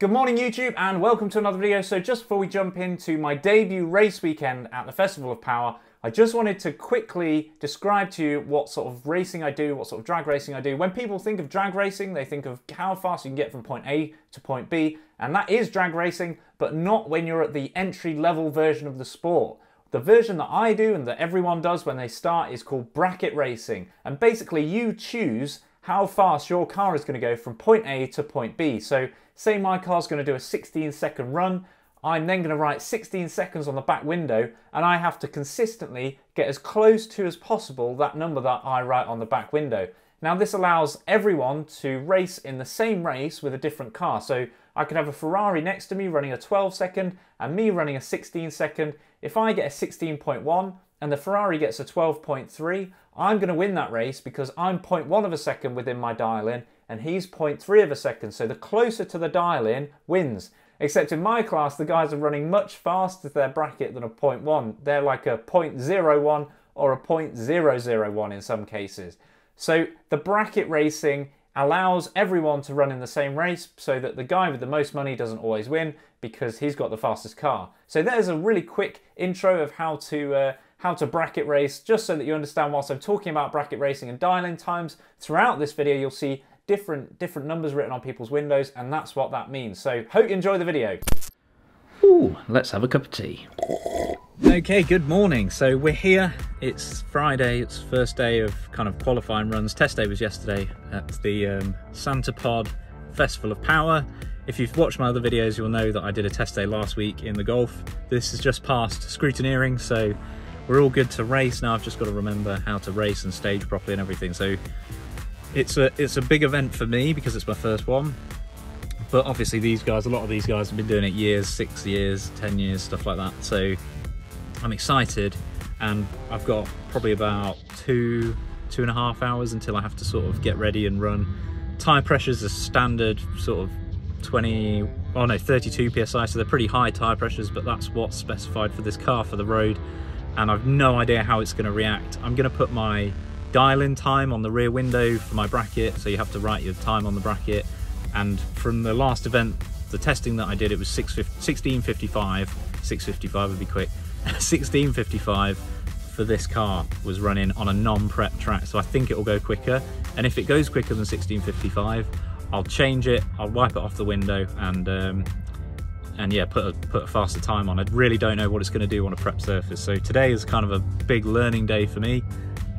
Good morning YouTube and welcome to another video. So just before we jump into my debut race weekend at the Festival of Power, I just wanted to quickly describe to you what sort of racing I do, what sort of drag racing I do. When people think of drag racing, they think of how fast you can get from point A to point B, and that is drag racing, but not when you're at the entry level version of the sport. The version that I do and that everyone does when they start is called bracket racing. And basically you choose how fast your car is going to go from point A to point B. So say my car's going to do a 16 second run, I'm then going to write 16 seconds on the back window and I have to consistently get as close to as possible that number that I write on the back window. Now this allows everyone to race in the same race with a different car. So I could have a Ferrari next to me running a 12 second and me running a 16 second. If I get a 16.1 and the Ferrari gets a 12.3, I'm going to win that race because I'm 0.1 of a second within my dial in and he's 0.3 of a second. So the closer to the dial in wins. Except in my class, the guys are running much faster to their bracket than a 0.1. They're like a 0.01 or a 0.001 in some cases. So the bracket racing allows everyone to run in the same race so that the guy with the most money doesn't always win because he's got the fastest car. So there's a really quick intro of how to uh, how to bracket race, just so that you understand whilst I'm talking about bracket racing and dial-in times, throughout this video you'll see different, different numbers written on people's windows, and that's what that means. So hope you enjoy the video. Ooh, let's have a cup of tea. Okay, good morning. So we're here. It's Friday. It's first day of kind of qualifying runs. Test day was yesterday at the um, Santa Pod Festival of Power. If you've watched my other videos, you'll know that I did a test day last week in the Golf. This is just past scrutineering, so we're all good to race now. I've just got to remember how to race and stage properly and everything. So it's a it's a big event for me because it's my first one. But obviously these guys, a lot of these guys have been doing it years, six years, 10 years, stuff like that. So I'm excited and I've got probably about two, two and a half hours until I have to sort of get ready and run. Tire pressures are standard sort of 20, oh no, 32 PSI, so they're pretty high tire pressures, but that's what's specified for this car for the road and I've no idea how it's going to react. I'm going to put my dial-in time on the rear window for my bracket, so you have to write your time on the bracket. And from the last event, the testing that I did, it was 1655, 655 would be quick, 1655 for this car was running on a non-prep track, so I think it will go quicker. And if it goes quicker than 1655, I'll change it, I'll wipe it off the window and um, and yeah, put a, put a faster time on. I really don't know what it's going to do on a prep surface. So today is kind of a big learning day for me.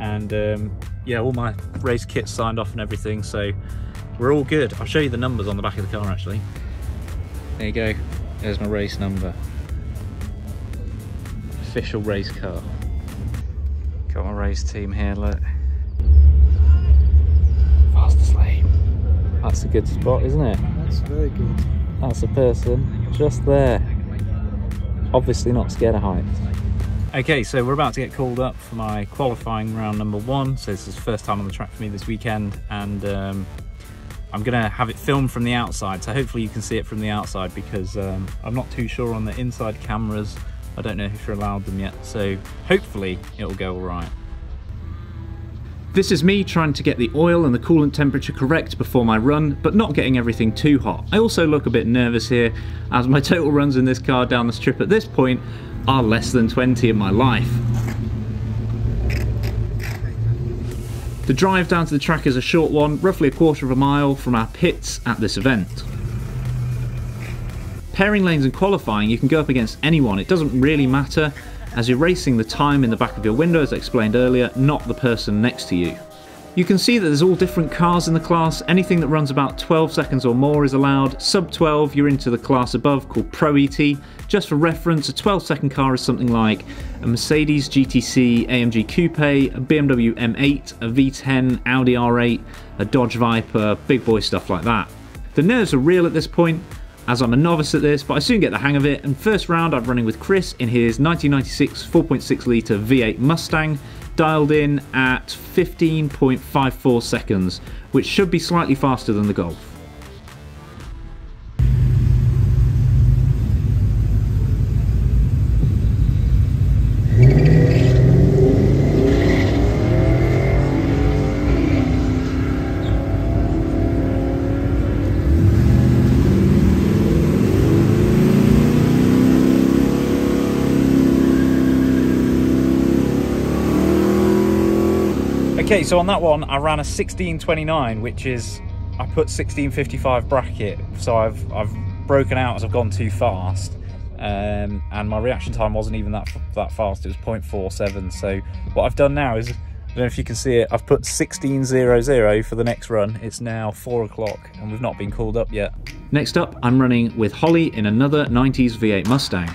And um, yeah, all my race kits signed off and everything. So we're all good. I'll show you the numbers on the back of the car actually. There you go. There's my race number. Official race car. Got my race team here, look. Fastest lane. That's a good spot, isn't it? That's very good. That's a person just there. Obviously not scared of heights. Okay, so we're about to get called up for my qualifying round number one. So this is the first time on the track for me this weekend, and um, I'm gonna have it filmed from the outside. So hopefully you can see it from the outside because um, I'm not too sure on the inside cameras. I don't know if you're allowed them yet. So hopefully it'll go all right. This is me trying to get the oil and the coolant temperature correct before my run, but not getting everything too hot. I also look a bit nervous here, as my total runs in this car down the strip at this point are less than 20 in my life. The drive down to the track is a short one, roughly a quarter of a mile from our pits at this event. Pairing lanes and qualifying, you can go up against anyone, it doesn't really matter as you're racing the time in the back of your window as I explained earlier, not the person next to you. You can see that there's all different cars in the class, anything that runs about 12 seconds or more is allowed, sub 12 you're into the class above called Pro ET. Just for reference, a 12 second car is something like a Mercedes GTC AMG Coupe, a BMW M8, a V10, Audi R8, a Dodge Viper, big boy stuff like that. The nerves are real at this point, as I'm a novice at this, but I soon get the hang of it. And first round, I'm running with Chris in his 1996 4.6 litre V8 Mustang, dialed in at 15.54 seconds, which should be slightly faster than the Golf. Okay, so on that one, I ran a 1629, which is I put 1655 bracket, so I've I've broken out as I've gone too fast, um, and my reaction time wasn't even that that fast. It was 0.47. So what I've done now is I don't know if you can see it. I've put 1600 for the next run. It's now four o'clock, and we've not been called up yet. Next up, I'm running with Holly in another 90s V8 Mustang.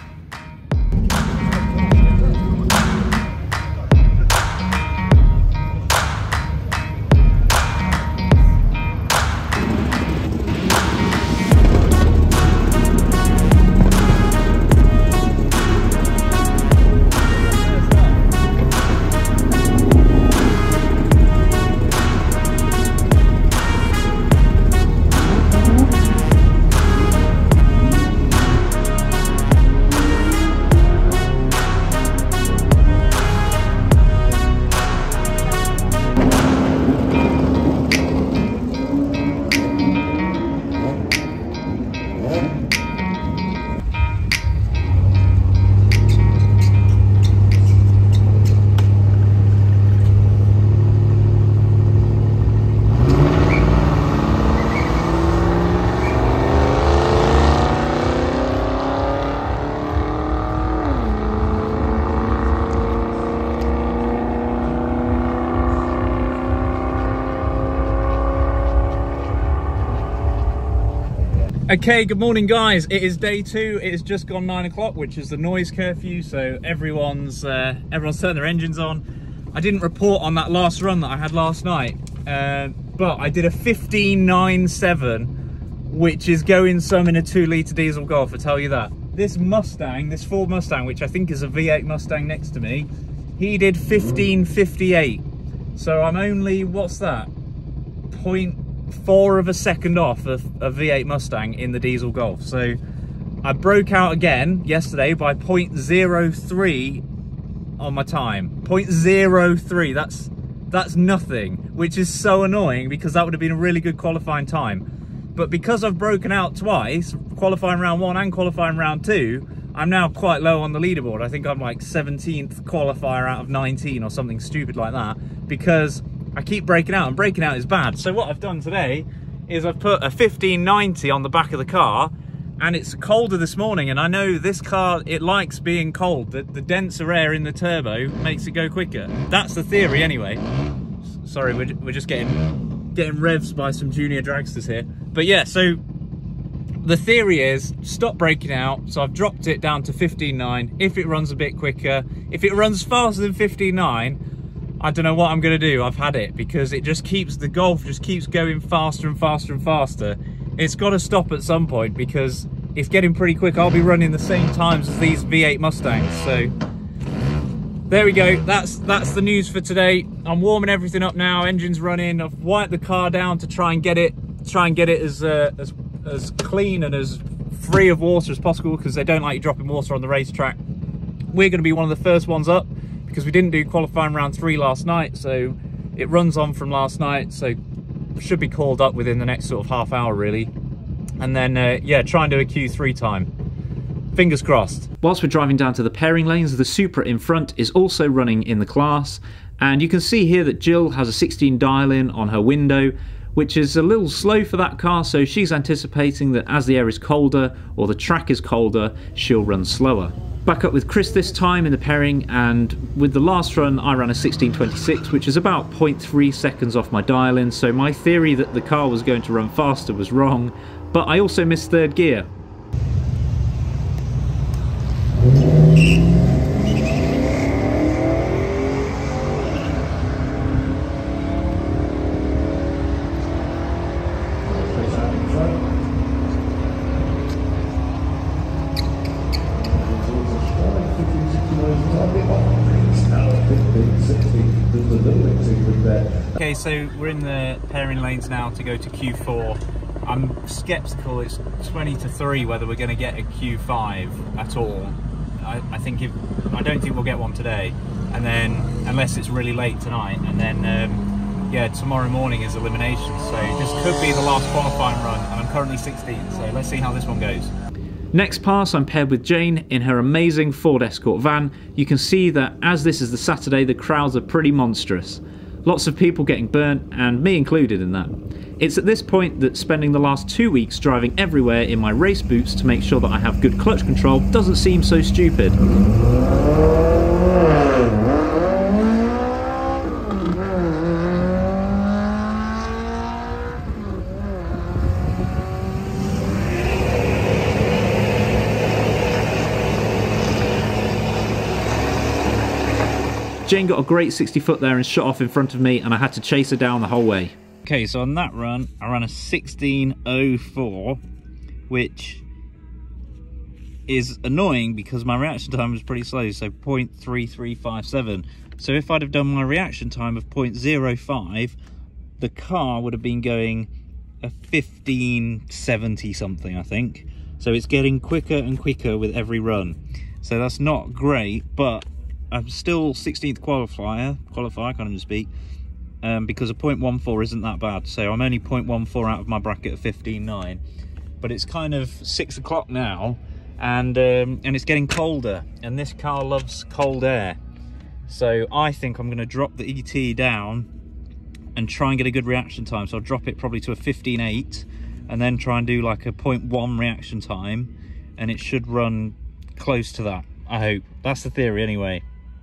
Okay, good morning guys. It is day two. It has just gone nine o'clock, which is the noise curfew. So everyone's uh, everyone's turned their engines on. I didn't report on that last run that I had last night, uh, but I did a 15.97, which is going some in a two litre diesel Golf, I tell you that. This Mustang, this Ford Mustang, which I think is a V8 Mustang next to me, he did 15.58. So I'm only, what's that? Point four of a second off a, a V8 Mustang in the diesel Golf. So I broke out again yesterday by 0.03 on my time. 0.03, that's that's nothing, which is so annoying because that would have been a really good qualifying time. But because I've broken out twice, qualifying round one and qualifying round two, I'm now quite low on the leaderboard. I think I'm like 17th qualifier out of 19 or something stupid like that because I keep breaking out and breaking out is bad. So what I've done today is I've put a 1590 on the back of the car and it's colder this morning and I know this car, it likes being cold. The, the denser air in the turbo makes it go quicker. That's the theory anyway. Sorry, we're, we're just getting, getting revs by some junior dragsters here. But yeah, so the theory is stop breaking out. So I've dropped it down to 15.9. If it runs a bit quicker, if it runs faster than 15.9, I don't know what I'm gonna do. I've had it because it just keeps, the Golf just keeps going faster and faster and faster. It's gotta stop at some point because it's getting pretty quick. I'll be running the same times as these V8 Mustangs. So there we go. That's that's the news for today. I'm warming everything up now. Engine's running. I've wiped the car down to try and get it, try and get it as uh, as as clean and as free of water as possible because they don't like you dropping water on the racetrack. We're going to be one of the first ones up because we didn't do qualifying round three last night so it runs on from last night so should be called up within the next sort of half hour really. And then uh, yeah try and do a q3 time. Fingers crossed. Whilst we're driving down to the pairing lanes the supra in front is also running in the class. And you can see here that jill has a 16 dial in on her window which is a little slow for that car so she's anticipating that as the air is colder or the track is colder she'll run slower Back up with Chris this time in the pairing, and with the last run, I ran a 1626, which is about 0.3 seconds off my dial in. So my theory that the car was going to run faster was wrong, but I also missed third gear. Okay, so we're in the pairing lanes now to go to Q4. I'm skeptical it's 20 to 3 whether we're going to get a Q5 at all. I, I, think if I don't think we'll get one today, and then unless it's really late tonight, and then um, yeah, tomorrow morning is elimination. So this could be the last qualifying run, and I'm currently 16. So let's see how this one goes. Next pass, I'm paired with Jane in her amazing Ford Escort van. You can see that as this is the Saturday, the crowds are pretty monstrous. Lots of people getting burnt, and me included in that. It's at this point that spending the last two weeks driving everywhere in my race boots to make sure that I have good clutch control doesn't seem so stupid. Jane got a great 60 foot there and shot off in front of me and I had to chase her down the whole way. Okay, so on that run, I ran a 16.04, which is annoying because my reaction time was pretty slow, so 0.3357. So if I'd have done my reaction time of 0.05, the car would have been going a 1570 something, I think. So it's getting quicker and quicker with every run. So that's not great, but I'm still 16th qualifier, qualifier, can't even speak, um, because a 0.14 isn't that bad. So I'm only 0.14 out of my bracket of 15.9. But it's kind of six o'clock now, and um, and it's getting colder, and this car loves cold air. So I think I'm going to drop the ET down and try and get a good reaction time. So I'll drop it probably to a 15.8 and then try and do like a 0.1 reaction time and it should run close to that, I hope. That's the theory anyway.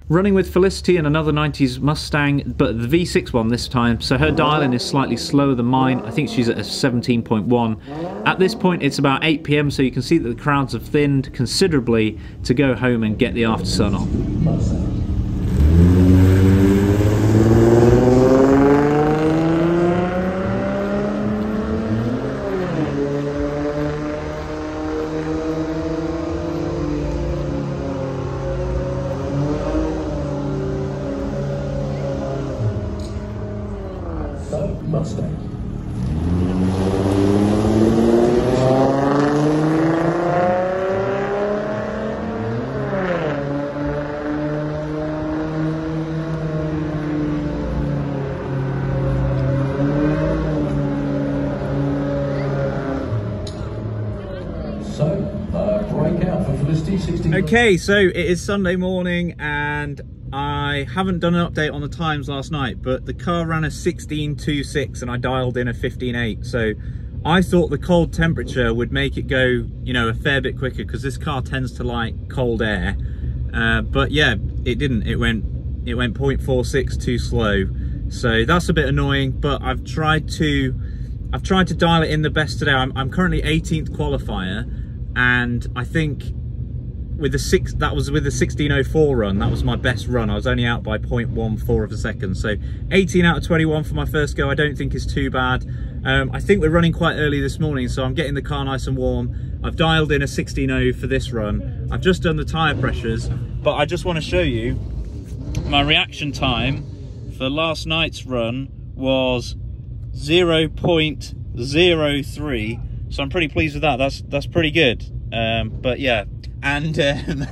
Running with Felicity and another 90s Mustang, but the V6 one this time, so her dial-in is slightly slower than mine. I think she's at a 17.1. At this point, it's about 8pm, so you can see that the crowds have thinned considerably to go home and get the after sun on. Okay, so it is Sunday morning and I haven't done an update on the times last night, but the car ran a 16.26 and I dialed in a 15.8. So I thought the cold temperature would make it go, you know, a fair bit quicker because this car tends to like cold air. Uh, but yeah, it didn't. It went it went 0.46 too slow. So that's a bit annoying, but I've tried to I've tried to dial it in the best today. I'm, I'm currently 18th qualifier and I think with the six that was with the 1604 run. That was my best run. I was only out by 0.14 of a second. So 18 out of 21 for my first go. I don't think is too bad. Um, i think we're running quite early this morning so i'm getting the car nice and warm. I've dialed in a 16.0 for this run. I've just done the tire pressures but i just want to show you my reaction time for last night's run was 0.03 so i'm pretty pleased with that. That's that's pretty good. Um, but yeah and um,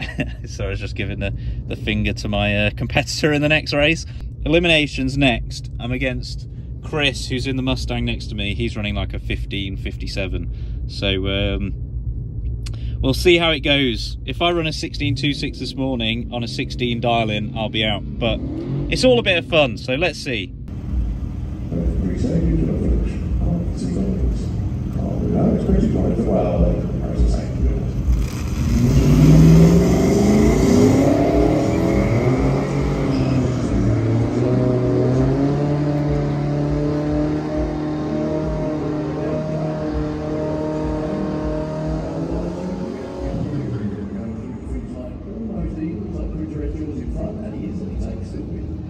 so I was just giving the, the finger to my uh, competitor in the next race. Eliminations next. I'm against Chris, who's in the Mustang next to me. He's running like a 1557. So um, we'll see how it goes. If I run a 1626 this morning on a 16 dial-in, I'll be out. But it's all a bit of fun, so let's see. The same, to be honest. Didn't seem like half a second, but it was. Maybe breaking all the way down the track. Everyone watching at home.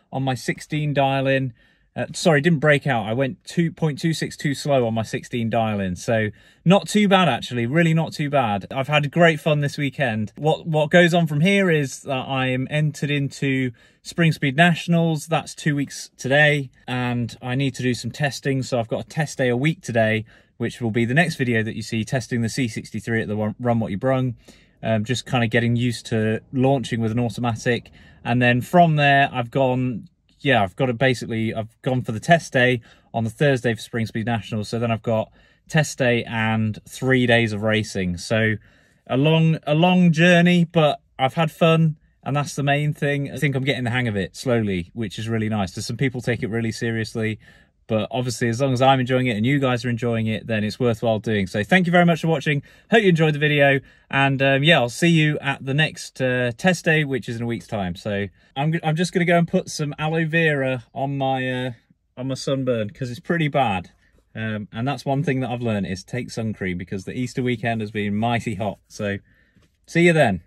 on my 16 dial in. Uh, sorry, didn't break out. I went 2.26 too slow on my 16 dial-in. So not too bad, actually. Really not too bad. I've had great fun this weekend. What, what goes on from here is that I am entered into Spring Speed Nationals. That's two weeks today. And I need to do some testing. So I've got a test day a week today, which will be the next video that you see, testing the C63 at the Run What You Brung. Um, just kind of getting used to launching with an automatic. And then from there, I've gone yeah, I've got it basically, I've gone for the test day on the Thursday for Spring Speed Nationals. So then I've got test day and three days of racing. So a long, a long journey, but I've had fun. And that's the main thing. I think I'm getting the hang of it slowly, which is really nice. There's some people take it really seriously. But obviously, as long as I'm enjoying it and you guys are enjoying it, then it's worthwhile doing. So thank you very much for watching. Hope you enjoyed the video. And um, yeah, I'll see you at the next uh, test day, which is in a week's time. So I'm, I'm just going to go and put some aloe vera on my, uh, on my sunburn because it's pretty bad. Um, and that's one thing that I've learned is take sun cream because the Easter weekend has been mighty hot. So see you then.